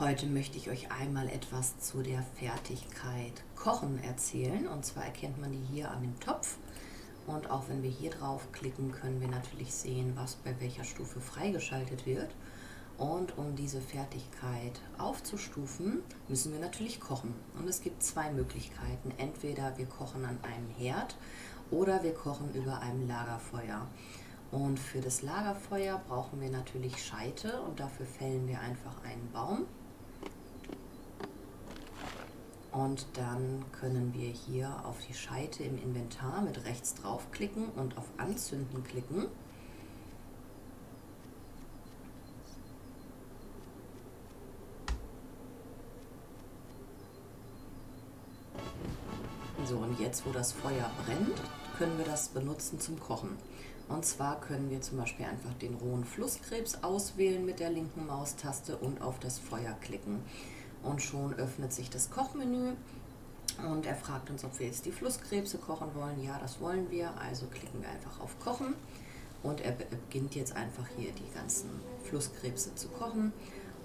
Heute möchte ich euch einmal etwas zu der Fertigkeit Kochen erzählen. Und zwar erkennt man die hier an dem Topf. Und auch wenn wir hier drauf klicken, können wir natürlich sehen, was bei welcher Stufe freigeschaltet wird. Und um diese Fertigkeit aufzustufen, müssen wir natürlich kochen. Und es gibt zwei Möglichkeiten. Entweder wir kochen an einem Herd oder wir kochen über einem Lagerfeuer. Und für das Lagerfeuer brauchen wir natürlich Scheite und dafür fällen wir einfach einen Baum und dann können wir hier auf die Scheite im Inventar mit rechts draufklicken und auf Anzünden klicken. So, und jetzt, wo das Feuer brennt, können wir das benutzen zum Kochen. Und zwar können wir zum Beispiel einfach den rohen Flusskrebs auswählen mit der linken Maustaste und auf das Feuer klicken und schon öffnet sich das Kochmenü. Und er fragt uns, ob wir jetzt die Flusskrebse kochen wollen. Ja, das wollen wir, also klicken wir einfach auf Kochen. Und er beginnt jetzt einfach hier die ganzen Flusskrebse zu kochen.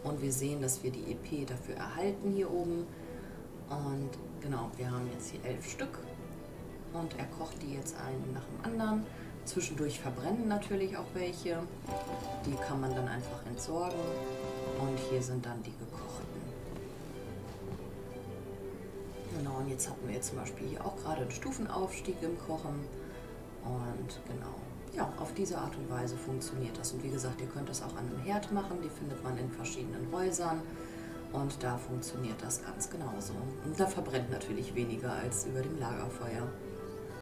Und wir sehen, dass wir die EP dafür erhalten hier oben. Und genau, wir haben jetzt hier elf Stück. Und er kocht die jetzt einen nach dem anderen. Zwischendurch verbrennen natürlich auch welche, die kann man dann einfach entsorgen. Und hier sind dann die gekochten. Und jetzt hatten wir zum Beispiel hier auch gerade einen Stufenaufstieg im Kochen. Und genau, ja, auf diese Art und Weise funktioniert das. Und wie gesagt, ihr könnt das auch an einem Herd machen, die findet man in verschiedenen Häusern. Und da funktioniert das ganz genauso. Und da verbrennt natürlich weniger als über dem Lagerfeuer.